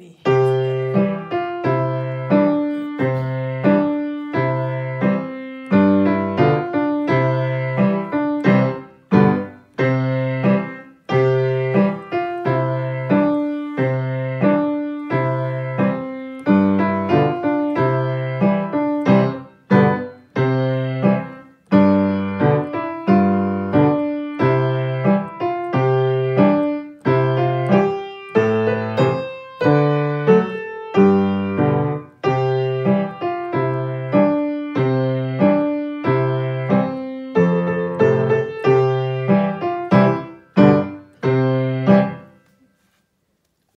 Me.